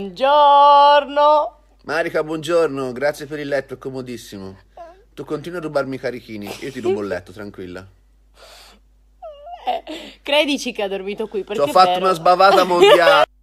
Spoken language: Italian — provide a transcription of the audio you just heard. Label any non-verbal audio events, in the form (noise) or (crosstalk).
Buongiorno. Marica, buongiorno, grazie per il letto, è comodissimo. Tu continui a rubarmi i carichini, io ti rubo il letto, tranquilla. Eh, credici che ha dormito qui Ti ho fatto vero. una sbavata mondiale. (laughs)